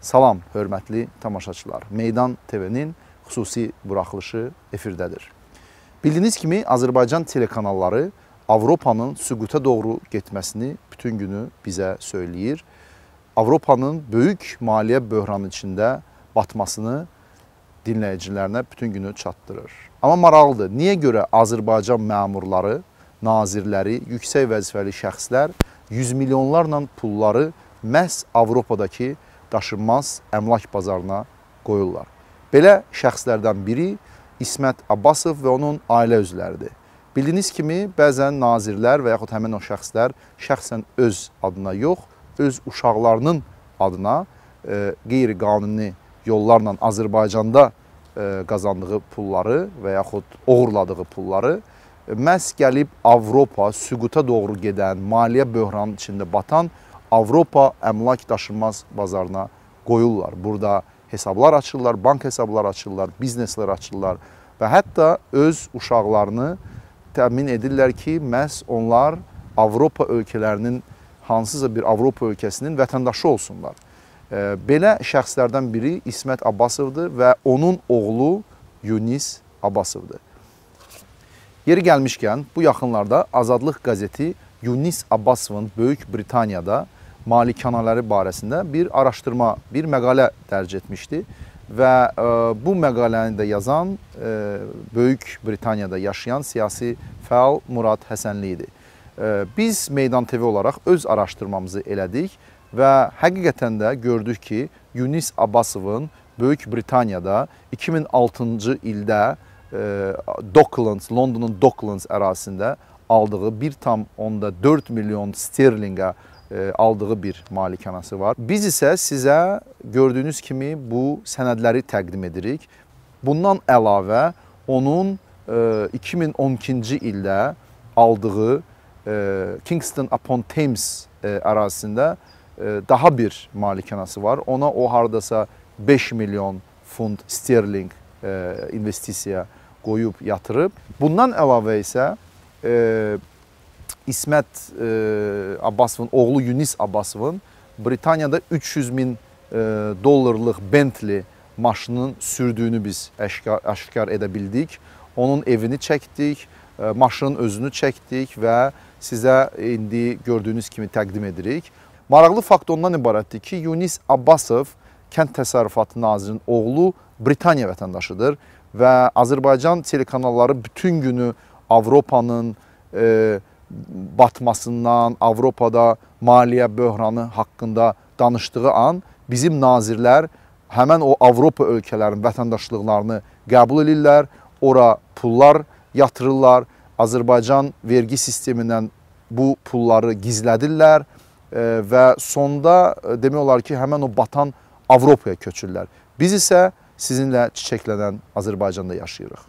Salam, hörmətli tamaşaçılar. Meydan TV-nin xüsusi buraxılışı efirdədir. Bildiyiniz kimi Azərbaycan telekanalları Avropanın süquta doğru getməsini bütün günü bizə söyləyir. Avropanın böyük maliyyə böhranı içində batmasını dinləyicilərinə bütün günü çatdırır. Amma maraqlıdır, niyə görə Azərbaycan məmurları, nazirləri, yüksək vəzifəli şəxslər yüz milyonlarla pulları məhz Avropadakı daşınmaz əmlak bazarına qoyurlar. Belə şəxslərdən biri İsmət Abbasov və onun ailə üzvləridir. Bildiyiniz kimi, bəzən nazirlər və yaxud həmin o şəxslər şəxsən öz adına yox, öz uşaqlarının adına e, qeyri-qanuni yollarla Azərbaycanda e, qazandığı pulları və yaxud oğurladığı pulları e, məhz gəlib Avropa, süquta doğru gedən, maliyyə böhranının içində batan Avropa əmlak daşınmaz bazarına qoyurlar. Burada hesablar açırlar, bank hesabları açırlar, bizneslər açırlar və hətta öz uşaqlarını təmin edirlər ki, məhz onlar Avropa ölkələrinin hansısa bir Avropa ölkəsinin vətəndaşı olsunlar. Belə şəxslərdən biri İsmət Abbasovdur və onun oğlu Yunis Abbasovdur. Yeri gəlmişkən, bu yaxınlarda Azadlıq qəzeti Yunis Abbasovun Böyük Britaniyada malikanələri barəsində bir araşdırma, bir məqalə dərc etmişdi və ə, e, bu məqaləni də yazan ə, e, Böyük Britaniyada yaşayan siyasi fəal Murad Həsənli idi. Ə, e, biz Meydan TV olaraq öz araşdırmamızı elədik və həqiqətən də gördük ki, Yunis Abbasovun Böyük Britaniyada 2006-cı ildə Docklands, Londonun Docklands ərazisində aldığı 1,4 milyon sterlinqə aldığı bir malikanəsi var. Biz isə sizə gördüyünüz kimi bu sənədləri təqdim edirik. Bundan əlavə onun 2012-ci e, ildə aldığı e, Kingston upon Thames ərazisində daha bir malikanəsi var. Ona o hardasa 5 milyon fund sterling investisiya qoyub yatırıb. Bundan əlavə isə İsmət e, Abbasovun oğlu Yunis Abbasovun Britaniyada 300 min e, dollarlıq Bentley maşının sürdüyünü biz aşkar, aşkar edə bildik. Onun evini çəkdik, e, maşının özünü çəkdik və sizə indi gördüyünüz kimi təqdim edirik. Maraqlı fakt ondan ibarətdir ki, Yunis Abbasov Kənd Təsərrüfatı Nazirinin oğlu Britaniya vətəndaşıdır və Azərbaycan telekanalları bütün günü Avropanın, e, batmasından, Avropada maliyyə böhranı haqqında danışdığı an bizim nazirlər həmən o Avropa ölkələrinin vətəndaşlıqlarını qəbul edirlər, ora pullar yatırırlar, Azərbaycan vergi sistemindən bu pulları gizlədirlər e, və sonda e, demək olar ki, həmən o batan Avropaya köçürlər. Biz isə sizinlə çiçəklənən Azərbaycanda yaşayırıq.